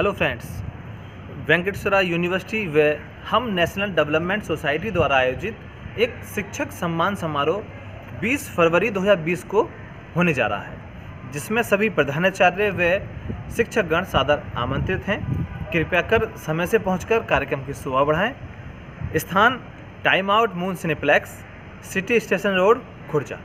Hello friends Venkateswara university व हम national development society द्वारा आयोजित एक शिक्षक सम्मान समारोह 20 फरवरी 2020 को होने जा रहा है, जिसमें सभी प्रधानाचार्य व शिक्षकगण सादर आमंत्रित हैं। कृपया कर समय से पहुंचकर कार्यक्रम की शोभा बढ़ाएँ। स्थान Time Out Moon Cineplex City Station Road Khurja.